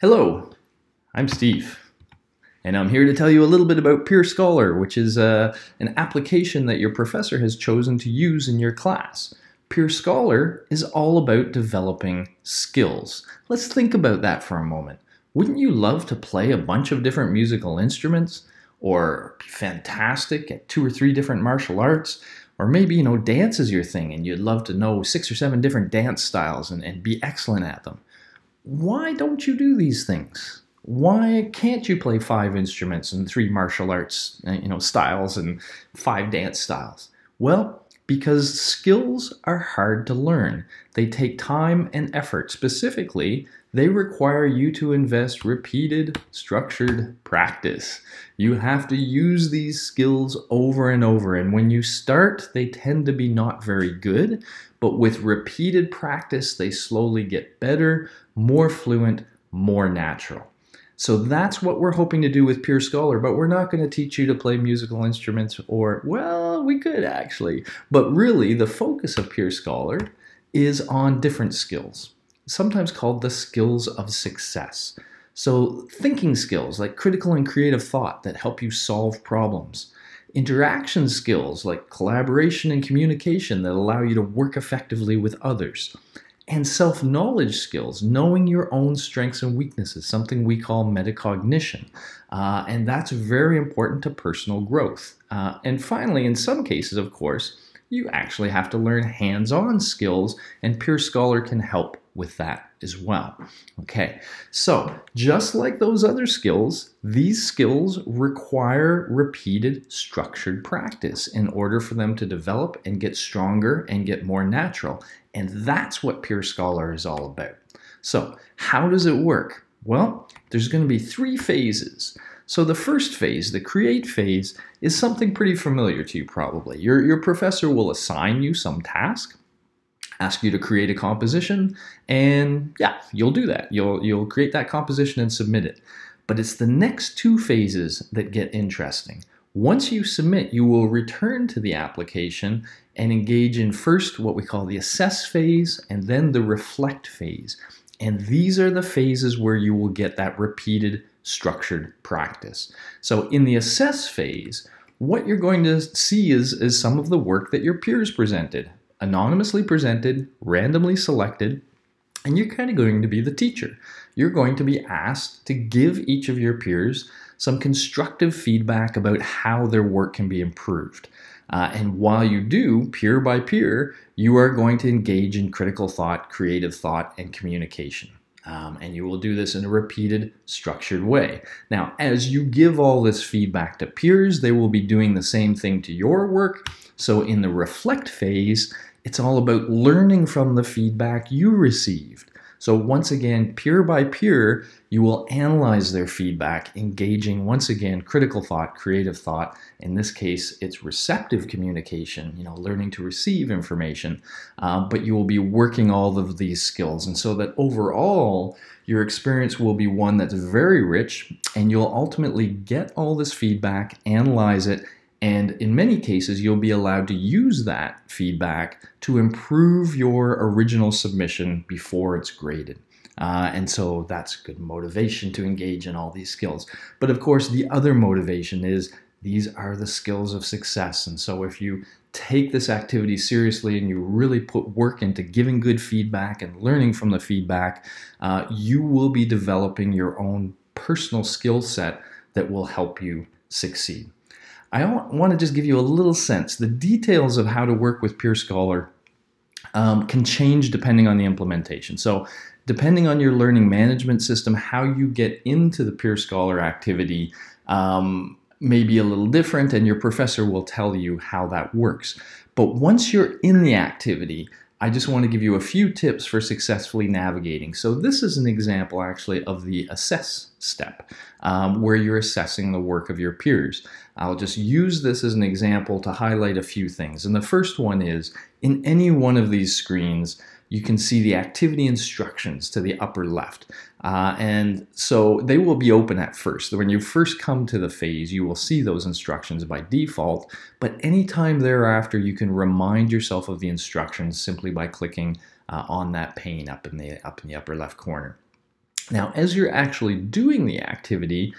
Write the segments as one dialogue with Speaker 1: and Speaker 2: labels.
Speaker 1: Hello, I'm Steve, and I'm here to tell you a little bit about peerScholar, which is uh, an application that your professor has chosen to use in your class. peerScholar is all about developing skills. Let's think about that for a moment. Wouldn't you love to play a bunch of different musical instruments? Or be fantastic at two or three different martial arts? Or maybe, you know, dance is your thing and you'd love to know six or seven different dance styles and, and be excellent at them why don't you do these things? Why can't you play five instruments and three martial arts, uh, you know, styles and five dance styles? Well, because skills are hard to learn. They take time and effort. Specifically, they require you to invest repeated, structured practice. You have to use these skills over and over. And when you start, they tend to be not very good. But with repeated practice, they slowly get better, more fluent, more natural. So that's what we're hoping to do with peerScholar, but we're not going to teach you to play musical instruments or, well, we could actually. But really, the focus of peerScholar is on different skills, sometimes called the skills of success. So, thinking skills like critical and creative thought that help you solve problems, interaction skills like collaboration and communication that allow you to work effectively with others and self knowledge skills, knowing your own strengths and weaknesses, something we call metacognition. Uh, and that's very important to personal growth. Uh, and finally, in some cases, of course, you actually have to learn hands on skills, and peerScholar can help with that as well. Okay, so just like those other skills, these skills require repeated structured practice in order for them to develop and get stronger and get more natural. And that's what peerScholar is all about. So, how does it work? Well, there's going to be three phases. So the first phase, the create phase, is something pretty familiar to you probably. Your, your professor will assign you some task, ask you to create a composition, and yeah, you'll do that. You'll, you'll create that composition and submit it. But it's the next two phases that get interesting. Once you submit, you will return to the application and engage in first what we call the assess phase and then the reflect phase. And these are the phases where you will get that repeated structured practice. So in the assess phase, what you're going to see is, is some of the work that your peers presented, anonymously presented, randomly selected, and you're kind of going to be the teacher. You're going to be asked to give each of your peers some constructive feedback about how their work can be improved. Uh, and while you do, peer by peer, you are going to engage in critical thought, creative thought, and communication. Um, and you will do this in a repeated, structured way. Now, as you give all this feedback to peers, they will be doing the same thing to your work. So, in the reflect phase, it's all about learning from the feedback you received. So, once again, peer by peer, you will analyze their feedback, engaging once again critical thought, creative thought. In this case, it's receptive communication, you know, learning to receive information. Uh, but you will be working all of these skills. And so that overall, your experience will be one that's very rich, and you'll ultimately get all this feedback, analyze it, and in many cases, you'll be allowed to use that feedback to improve your original submission before it's graded. Uh, and so that's good motivation to engage in all these skills. But of course, the other motivation is these are the skills of success. And so if you take this activity seriously and you really put work into giving good feedback and learning from the feedback, uh, you will be developing your own personal skill set that will help you succeed. I want to just give you a little sense. The details of how to work with peerScholar um, can change depending on the implementation. So, depending on your learning management system, how you get into the peerScholar activity um, may be a little different, and your professor will tell you how that works. But once you're in the activity, I just want to give you a few tips for successfully navigating. So this is an example actually of the assess step, um, where you're assessing the work of your peers. I'll just use this as an example to highlight a few things. And the first one is, in any one of these screens, you can see the activity instructions to the upper left. Uh, and so they will be open at first. When you first come to the phase, you will see those instructions by default, but anytime thereafter, you can remind yourself of the instructions simply by clicking uh, on that pane up in the up in the upper left corner. Now, as you're actually doing the activity,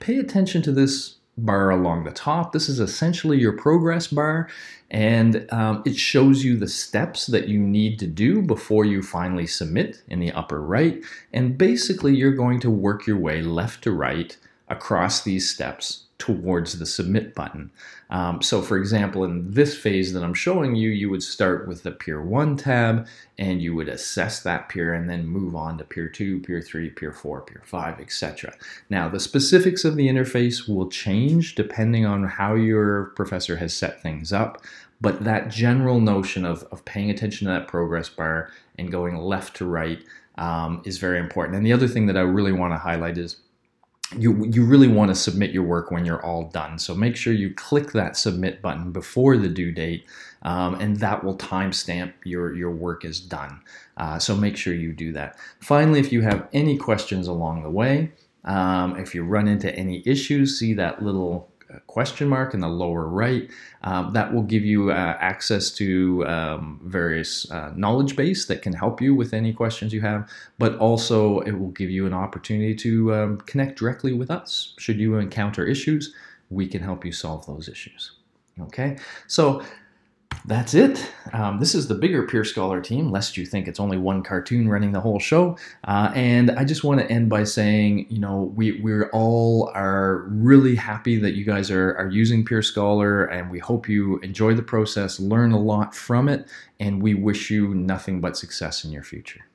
Speaker 1: pay attention to this bar along the top. This is essentially your progress bar, and um, it shows you the steps that you need to do before you finally submit in the upper right. And basically, you're going to work your way left to right across these steps towards the submit button. Um, so for example, in this phase that I'm showing you, you would start with the Peer 1 tab and you would assess that peer and then move on to Peer 2, Peer 3, Peer 4, Peer 5, etc. Now the specifics of the interface will change depending on how your professor has set things up, but that general notion of, of paying attention to that progress bar and going left to right um, is very important. And the other thing that I really want to highlight is you, you really want to submit your work when you're all done. So make sure you click that submit button before the due date, um, and that will timestamp your, your work is done. Uh, so make sure you do that. Finally, if you have any questions along the way, um, if you run into any issues, see that little question mark in the lower right. Um, that will give you uh, access to um, various uh, knowledge base that can help you with any questions you have, but also it will give you an opportunity to um, connect directly with us. Should you encounter issues, we can help you solve those issues. Okay, so that's it. Um, this is the bigger peerScholar team, lest you think it's only one cartoon running the whole show. Uh, and I just want to end by saying, you know, we we all are really happy that you guys are, are using peerScholar, and we hope you enjoy the process, learn a lot from it, and we wish you nothing but success in your future.